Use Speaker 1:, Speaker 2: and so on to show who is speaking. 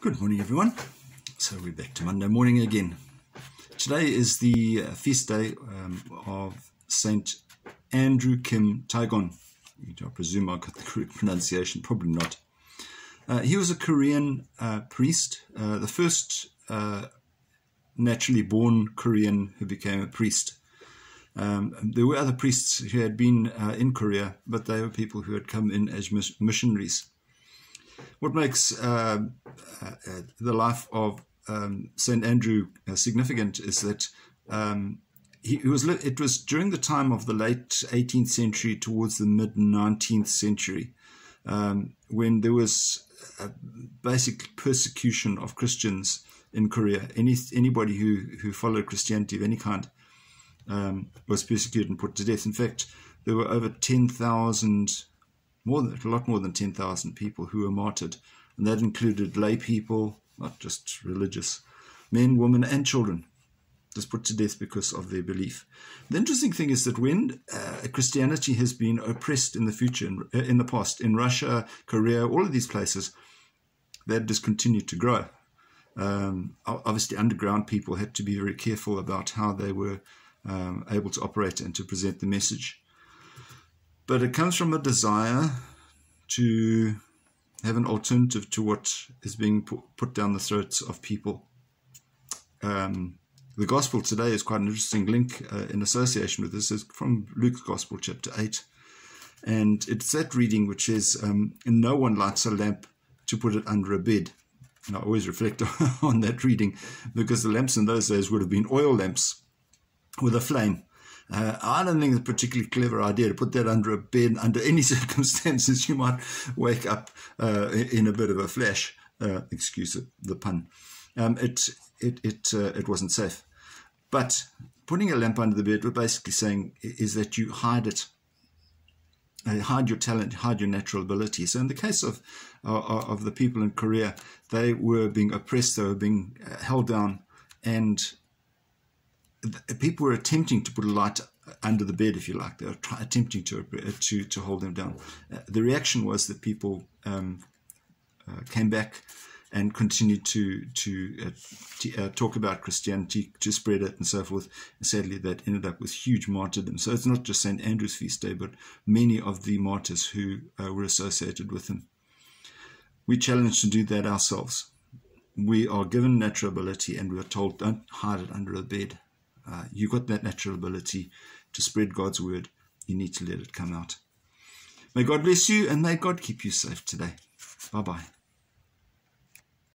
Speaker 1: Good morning, everyone. So we're back to Monday morning again. Today is the uh, feast day um, of Saint Andrew Kim Taegon. I presume I got the correct pronunciation, probably not. Uh, he was a Korean uh, priest, uh, the first uh, naturally born Korean who became a priest. Um, there were other priests who had been uh, in Korea, but they were people who had come in as missionaries. What makes uh, uh, the life of um, Saint Andrew uh, significant is that um, he, was. It was during the time of the late 18th century towards the mid 19th century um, when there was basic persecution of Christians in Korea. Any anybody who who followed Christianity of any kind um, was persecuted and put to death. In fact, there were over 10,000 more than, a lot more than 10,000 people who were martyred. And that included lay people, not just religious, men, women, and children, just put to death because of their belief. The interesting thing is that when uh, Christianity has been oppressed in the future, in, uh, in the past, in Russia, Korea, all of these places, that just continued to grow. Um, obviously, underground people had to be very careful about how they were um, able to operate and to present the message but it comes from a desire to have an alternative to what is being put down the throats of people. Um, the gospel today is quite an interesting link uh, in association with this. Is from Luke's gospel, chapter 8. And it's that reading which is, um, No one lights a lamp to put it under a bed. And I always reflect on that reading because the lamps in those days would have been oil lamps with a flame. Uh, I don't think it's a particularly clever idea to put that under a bed. Under any circumstances, you might wake up uh, in a bit of a flash. Uh, excuse the pun. Um, it it it uh, it wasn't safe. But putting a lamp under the bed, we're basically saying is that you hide it, uh, hide your talent, hide your natural ability. So in the case of of the people in Korea, they were being oppressed, they were being uh, held down, and people were attempting to put a light under the bed, if you like. They were attempting to, to, to hold them down. Uh, the reaction was that people um, uh, came back and continued to to, uh, uh, talk about Christianity, to spread it, and so forth. And sadly, that ended up with huge martyrdom. So it's not just St. Andrew's feast day, but many of the martyrs who uh, were associated with him. We challenge to do that ourselves. We are given natural ability, and we are told, don't hide it under a bed. Uh, you've got that natural ability to spread God's word. You need to let it come out. May God bless you and may God keep you safe today. Bye bye.